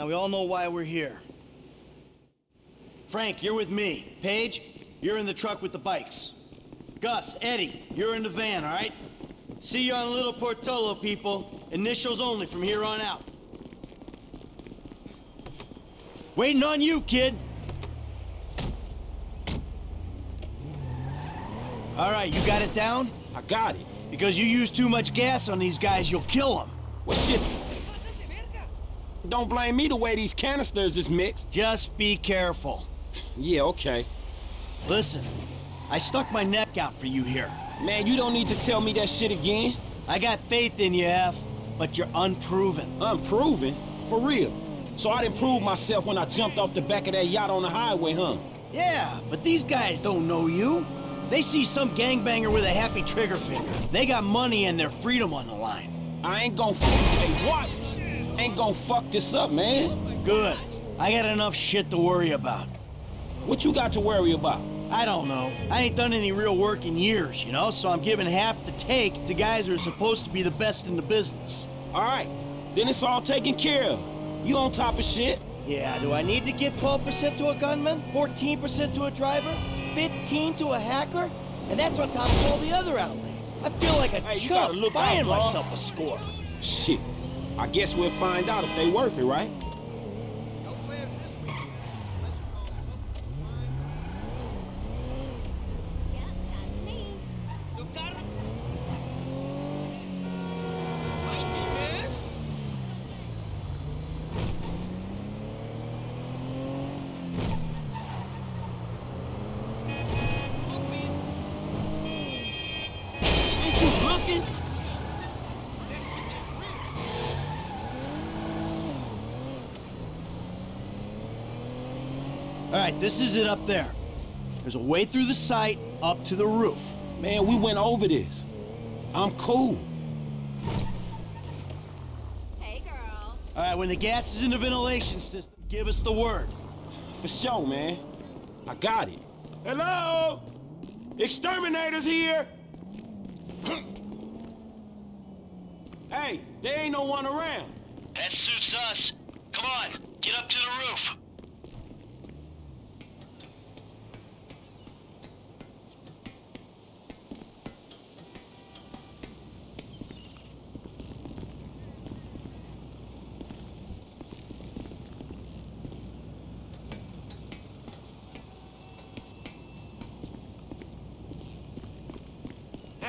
Now we all know why we're here. Frank, you're with me. Paige, you're in the truck with the bikes. Gus, Eddie, you're in the van, all right? See you on Little Portola, people. Initials only from here on out. Waiting on you, kid. All right, you got it down? I got it. Because you use too much gas on these guys, you'll kill them. Well, shit. Don't blame me the way these canisters is mixed. Just be careful. Yeah, okay. Listen, I stuck my neck out for you here. Man, you don't need to tell me that shit again. I got faith in you, F, but you're unproven. Unproven? For real. So I didn't prove myself when I jumped off the back of that yacht on the highway, huh? Yeah, but these guys don't know you. They see some gangbanger with a happy trigger finger. They got money and their freedom on the line. I ain't gonna. Hey, what? Ain't gonna fuck this up, man. Good. I got enough shit to worry about. What you got to worry about? I don't know. I ain't done any real work in years, you know, so I'm giving half the take to guys who are supposed to be the best in the business. All right, then it's all taken care of. You on top of shit? Yeah, do I need to give 12% to a gunman? 14% to a driver? 15 to a hacker? And that's on top of all the other outlays. I feel like a Hey, chump buying out, myself a score. Shit. I guess we'll find out if they worth it, right? Ain't you looking? All right, this is it up there. There's a way through the site up to the roof. Man, we went over this. I'm cool. Hey, girl. All right, when the gas is in the ventilation system, give us the word. For sure, man. I got it. Hello? Exterminators here! hey, there ain't no one around. That suits us. Come on, get up to the roof.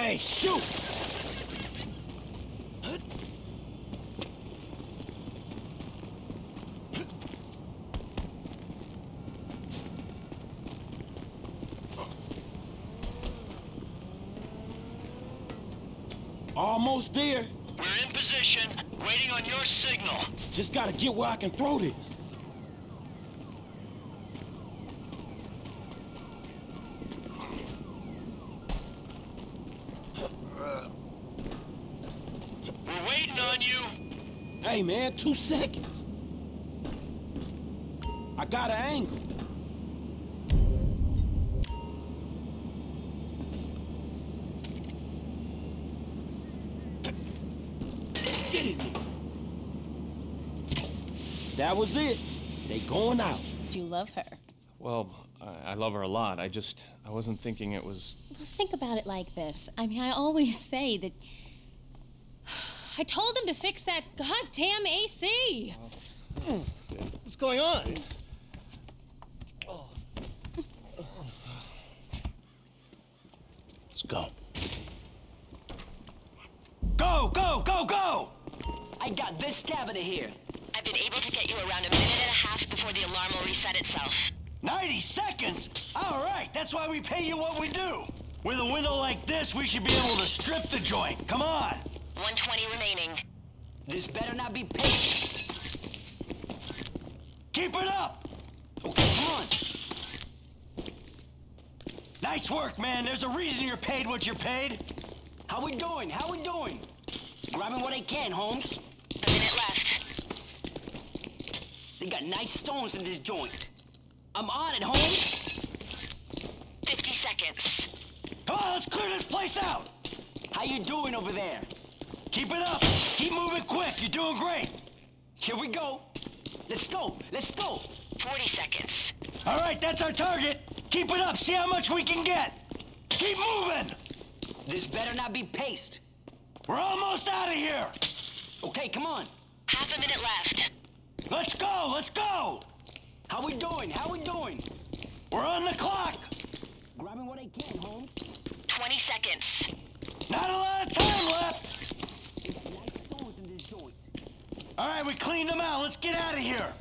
Hey, shoot! Almost there. We're in position, waiting on your signal. Just gotta get where I can throw this. We're waiting on you. Hey, man, two seconds. I got an angle. Get in there. That was it. They going out. Do you love her? Well, I, I love her a lot. I just, I wasn't thinking it was. Well, think about it like this. I mean, I always say that. I told him to fix that goddamn AC. What's going on? Let's go. Go, go, go, go! I got this cabinet here. I've been able to get you around a minute and a half before the alarm will reset itself. 90 seconds? All right, that's why we pay you what we do. With a window like this, we should be able to strip the joint. Come on. 120 remaining. This better not be paid. Keep it up. Okay, come on. Nice work, man. There's a reason you're paid what you're paid. How we doing? How we doing? Grabbing what I can, Holmes. A minute left. They got nice stones in this joint. I'm on it, Holmes. 50 seconds. Come on, let's clear this place out. How you doing over there? Keep it up. Keep moving quick. You're doing great. Here we go. Let's go. Let's go. 40 seconds. All right, that's our target. Keep it up. See how much we can get. Keep moving. This better not be paced. We're almost out of here. Okay, come on. Half a minute left. Let's go. Let's go. How we doing? How we doing? We're on the clock. Grabbing what I can, Holmes. 20 seconds. Not a lot of time left. Nice stones in this joint. All right, we cleaned them out. Let's get out of here.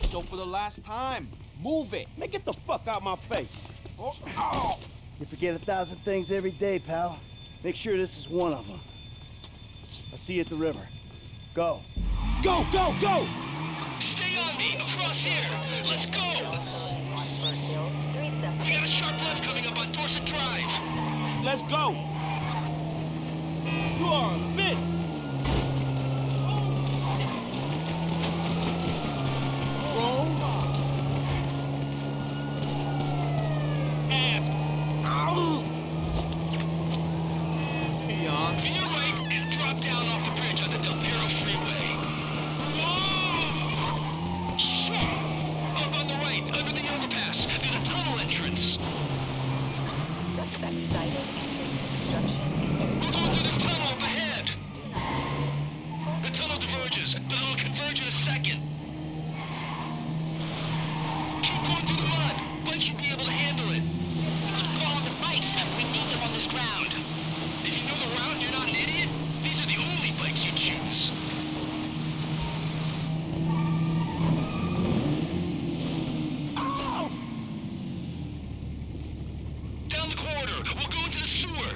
So for the last time, move it. Man, get the fuck out my face. Oh, oh. You forget a thousand things every day, pal. Make sure this is one of them. I'll see you at the river. Go. Go, go, go! Stay on me, across here. Let's go. We got a sharp left coming up on Dorset Drive. Let's go! You are a bitch! Roll. Ass! Ow! Veer right and drop down off the bridge on the Del Perro Freeway. Whoa! Shit! Up on the right, under the overpass, there's a tunnel entrance. We're going through this tunnel up ahead. The tunnel diverges, but it'll converge in a second. Keep going through the mud. Bud should be able to handle it. Good call on the bikes. We need them on this ground. If you know the route and you're not an idiot, these are the only bikes you choose. Ow! Down the corridor. We'll go into the sewer.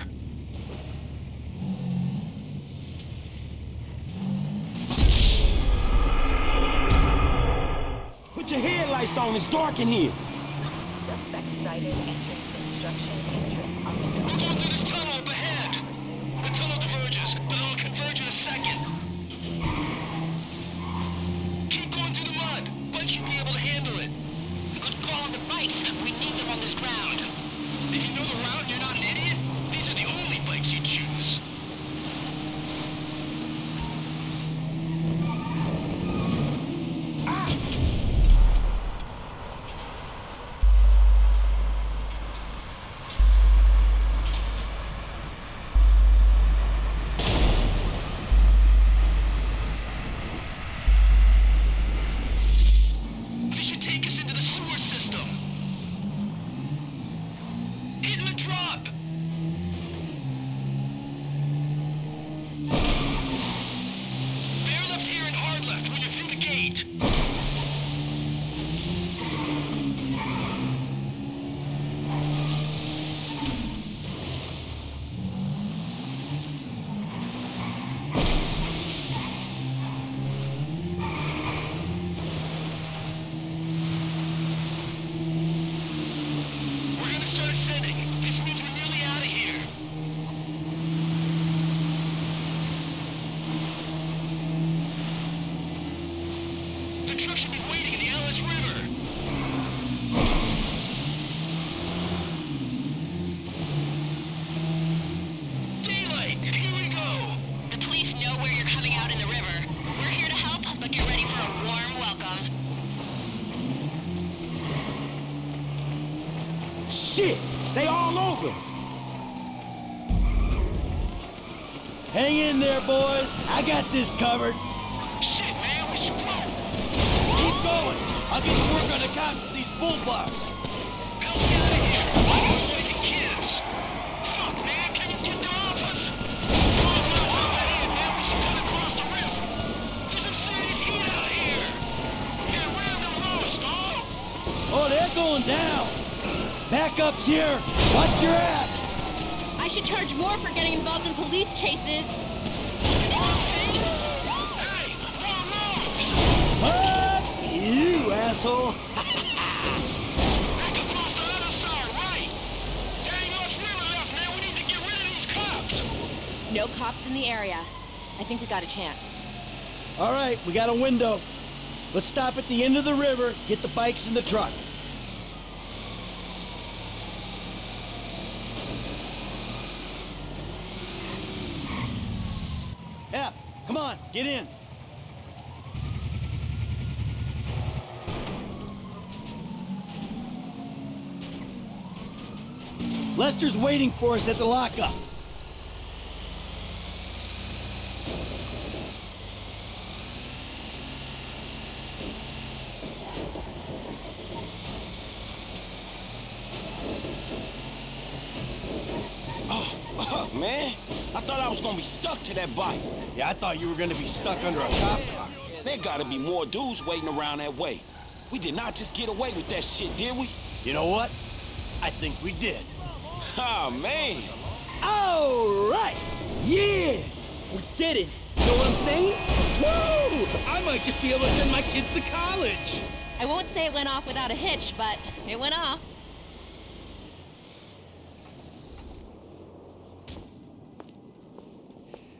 Put your headlights on, it's dark in here. We're going through this tunnel up ahead. The tunnel diverges, but it'll converge in a second. Keep going through the mud. Bud should be able to handle it. Good call on the bikes. We need them on this ground. If you know the route and you're not an idiot, these are the only bikes you choose. This should take us into the sewer system. Hitting the drop. Bear left here and hard left when you're through the gate. We're gonna start ascending. This means we're nearly out of here. The truck should be waiting in the Alice River. Daylight! Here we go! The police know where you're coming out in the river. We're here to help, but get ready for a warm welcome. Shit! They all over us! Hang in there, boys. I got this covered. Shit, man, we screwed! Keep going. I'll get to work on the cops with these bull bars. Help me out of here! Boys and kids! Fuck, man, can you get them off us? Road runs up ahead, man. We should cut across the river. There's some serious heat out here. Yeah, we're in the roast, dog. Oh, they're going down. Backup's here. Watch your ass. I should charge more for getting involved in police chases. Fuck you, asshole. No cops in the area. I think we got a chance. All right, we got a window. Let's stop at the end of the river, get the bikes in the truck. Come on, get in. Lester's waiting for us at the lockup. Oh, fuck, man. I thought I was gonna be stuck to that bike. Yeah, I thought you were gonna be stuck under a cop car. There gotta be more dudes waiting around that way. We did not just get away with that shit, did we? You know what? I think we did. Ah, man. All right! Yeah! We did it! You know what I'm saying? Woo! I might just be able to send my kids to college. I won't say it went off without a hitch, but it went off.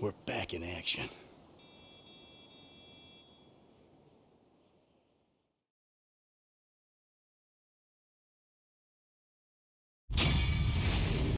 We're back in action.